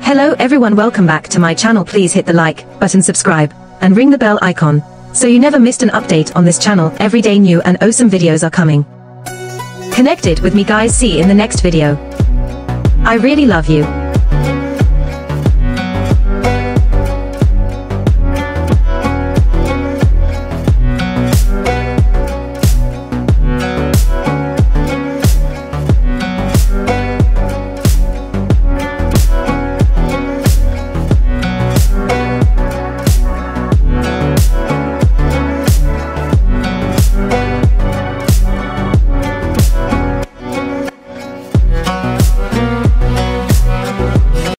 Hello everyone welcome back to my channel please hit the like button subscribe and ring the bell icon so you never missed an update on this channel every day new and awesome videos are coming. Connected with me guys see in the next video. I really love you.